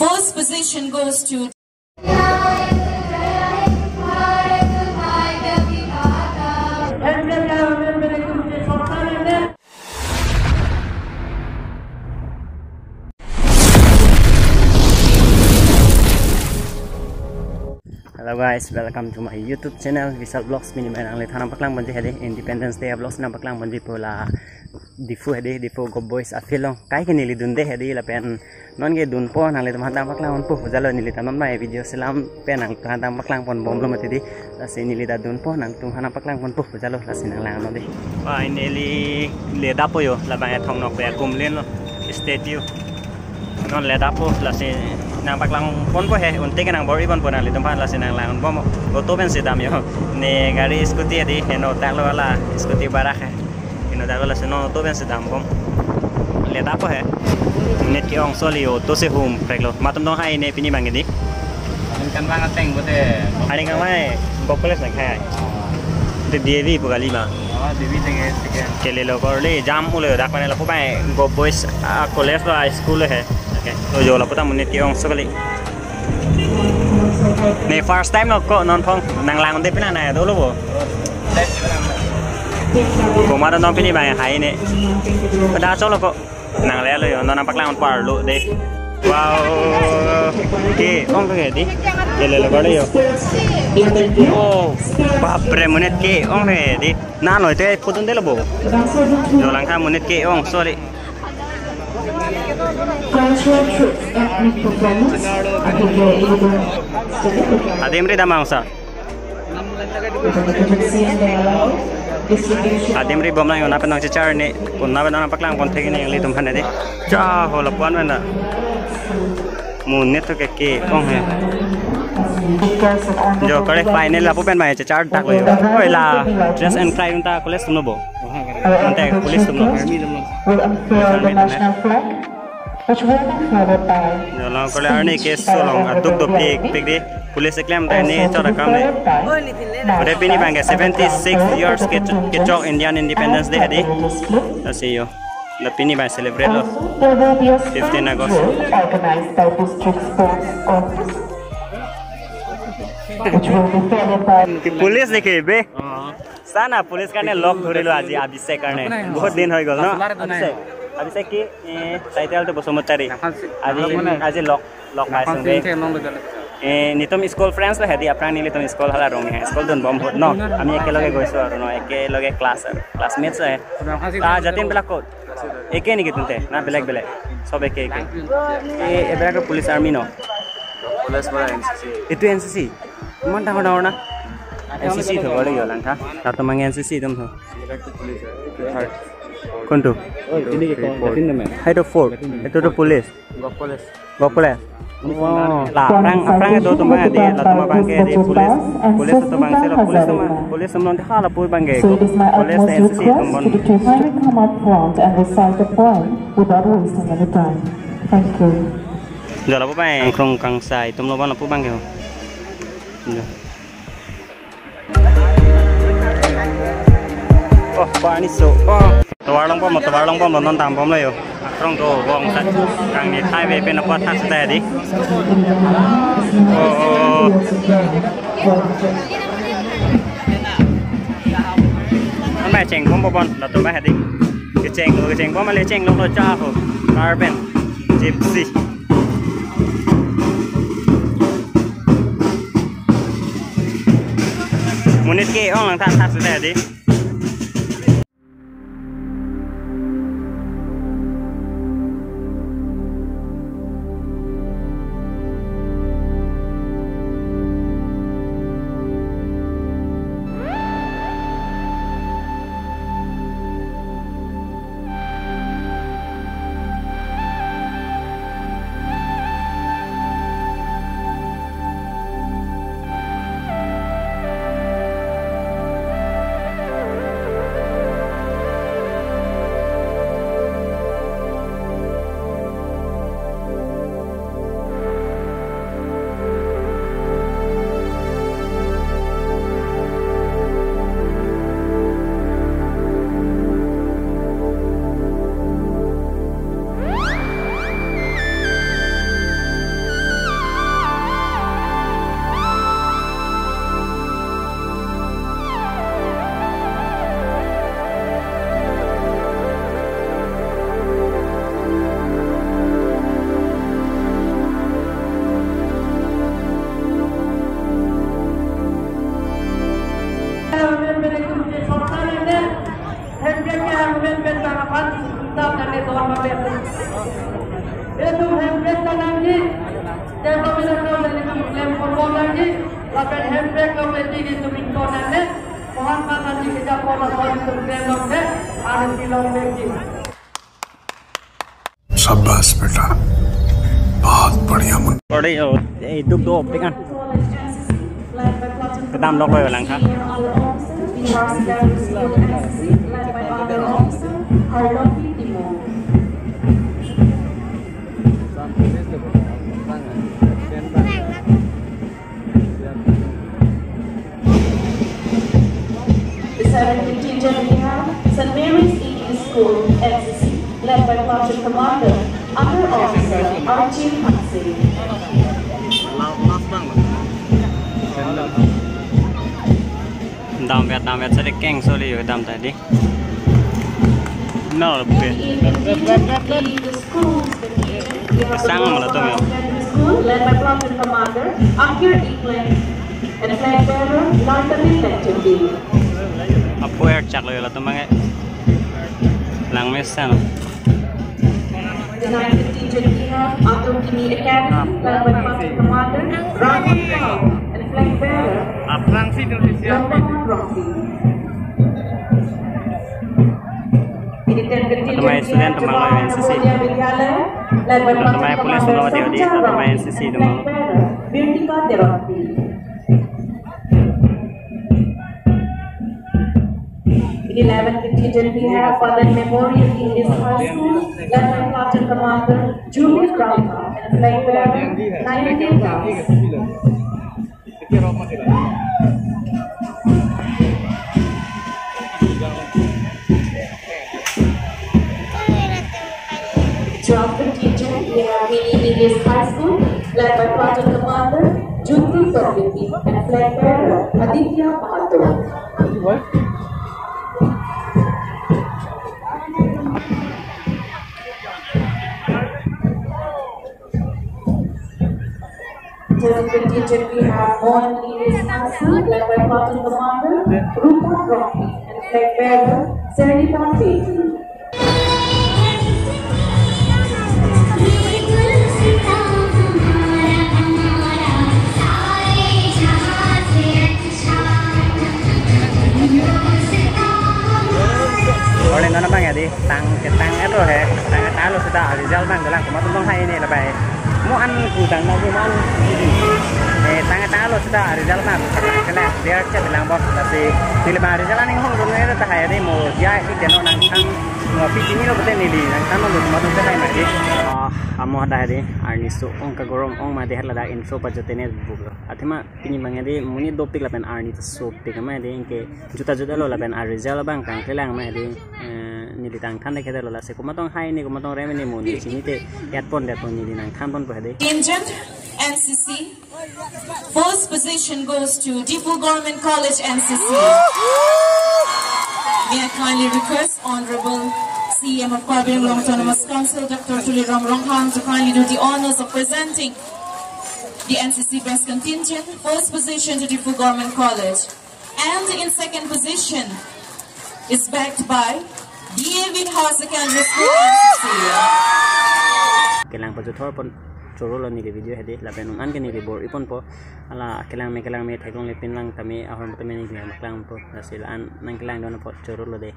First position goes to Hello guys, welcome to my YouTube channel Vishal Vlogs mini main ang lethana paklang banji hede Independence Day vlogs na paklang banji pula difu hede difu go boys afilong kai ke nili dunde hede la pen non ge dun po nang lethana tang paklang on po jalo nili tanon mai video selam pen ang tang tang paklang pon bom lo mati di la se nili da dun po nang tung hana paklang pon po jalo la se nang lang no di finally le da po yo. La ba thong nok pe kum len lo statue non le da po la se nang baklang pon po he unti ke nang bori pon pon ali tempat la sinang lang bom goto ben sidam yo. Ne gari scooty di heno talo wala scooty barak কিন্তু তাৰ কাৰণে আছে ন অ'টো বেছি দাম কম লেটা পঢ়ে নে কিয় অংশ লি অ'টো চে হোম ফ্ৰেকল মাতম নহয় এনে পিনি ভাঙি দি আনিকামাই গকলে চাই খাই আই দিয়ে দি গালি মা কেলি লগৰ দেই যাম বোলে দাদাক মানে অলপ পায় গবৈ কলেজ বা স্কুলহে তাকে তই অলপতে মোৰ নেতিয় অংশ গালি নে ফাৰ্ষ্ট টাইম নক নন নাংলাঙতে পেলাই নাই দৌ ko non pini bai hai ne pada cho lo ko nang le lo yo non pak lang par lo de wow ke ong ke di kele lo korle yo oh bapre munit ke ong he di na noi te putun de lo yo lang kha munit ke ong sorry ethnic performance akan dilakukan ademri bomla yona penang char ne kunna benang paklang kon thegi ne li tumhan de cha ho lapuan mena mu ne to ke ke kong he jo kare final lapu pen mai char dak lo oi la dress and cry unta kole sumno bo unta kole sumno with unfurl the national flag which will be followed by jo la kole arne ke so long aduk do pik pik de police एक्लैम रहने चो रकम है रेपिनी bank है seventy six years के के चौक इंडियन इंडिपेंडेंस डे है ऐसे यो लपिनी बैंक सेलिब्रेट लो फिफ्टीन अगस्त पुलिस देखे बे साना पुलिस करने लॉक धोरी लो आज अभिषेक करने बहुत दिन हो गल ना अभिषेक अभिषेक की साइतल तो बसोमतारी आज आज लॉक लॉक मारसंगे নিতম স্কুল ফ্ৰেণ্ডছ হেদি আপোনাৰ নিলে তুমি স্কুল হ'লা ৰঙে স্কুল যোন বম ভোট ন আমি একেলগে গৈছোঁ আৰু ন একেলগে ক্লাছ আৰু। ক্লাছমেটছ আহে। জাতিনবিলাক ক'ত? একে নেকি তুন্তে? না বেলেগ বেলেগ? চব একে একে এই এইবিলাকৰ পুলিচ আৰ্মি ন? এইটো এন চি চি? ইমান ডাঙৰ ডাঙৰ না? এন চি চি থ'ব লাগিব লাংখা তাত তোমাক এন চি চি একদম কোনটো? সেইটো ফ'ৰ। এইটোতো পুলিচ। গপলে lah orang orang itu tuh bang di lah tuh bang di polis. Polis itu bang sih polis sama polis sama nanti halah pun bang So it is my polis utmost NCC request teman to kindly come up front and recite the poem without wasting any time. Thank you. Là bố bang. Không càng xài tụm lo bang là bố bang po pani so po tawarlong po mo tawarlong po mo non tam po layo trong đồ vòng sạch càng để thay về bên nó qua thắt tè đi oh. anh mẹ chèn không bao bon là tụi mẹ đi cái chèn người chèn bao mà lấy chèn lúc đó cho hồ carbon gypsy muốn lang thắt thắt tè đi Khan साहब करने तो वहाँ पे एक हैंडब्रेक का नाम जी जैसा मेरा नाम लेने का मुस्लिम फुटबॉलर जी और फिर हैंडब्रेक का मैची की स्विमिंग कॉर्नर में महात्मा गांधी के जब और सुनते लोग थे आरएसपी लोग जी शाबाश बेटा बहुत बढ़िया मन बड़े दुख दो ठीक है กระดามล็อกไว้หลังครับ NCC, led by Sergeant Commander, Under Officer Archie Huxley. đam việt đam việt sẽ đi keng số đi đam tại đi nó là biệt Sang mà là tôi hiểu. School, led by Platoon Commander, Akir Eklund, and flag bearer, London Detective. apa air cak lo lah teman lang languesan Tonight the teacher Tina of Tokini Academy, led by Master Commander Rafi Rao and flag bearer Atama student tumang lo NCC. Atama police tumang lo DOD. Atama NCC tumang. Beauty Derotti. 11 contingent, we have for the memorial in this high school, Lieutenant Captain Commander Julius Brownbaugh, and flight 11, 19 class. Job contingent, we have Mini Elias High School, led by Project Commander Jyoti Sarvati and flag bearer Aditya Mahato. What? Third contingent we have English High School, led by Platoon Commander Rupa Rocky and flag bearer Peti. Oleh nona bang ya di tang cái tang cái dalam kuma tuntong hai ini lebih mau an ku mau mau an. Eh tang cái lo sudah result bang kena. Dia cek bilang bos tapi di lebar result ning hong dunia itu tak hari mau dia itu dia nong nang tang mau piti ni lo betul ni di nang tang mau kuma tuntong hai mah di amo ada di arni so ong ka gorom ong ma de hala da info pa jote ne buglo athima pini bang ya di muni dopik lapen arni to so pik ma di inke juta juta lo lapen ar result bang kang kelang ma di nili tang than de khede lo la se hai ni kuma tong reme ni mu ni te yat pon de pon nili nang than pon pa de Contingent NCC. First position goes to Difu Government College NCC. May I kindly request Honorable CM of Long Autonomous Council, Dr. Tuliram Ronghan, to kindly do the honors of presenting the NCC Best Contingent. First position to Difu Government College. And in second position is backed by DAV House Secondary School NCC. kelang pa jothor pon choro lo ni video hede la ben an ke ni bor ipon po. Ala kelang me kelang me thaikong le pin lang tami ahon tami ni kelang po. La sila an nang kelang don po choro lo de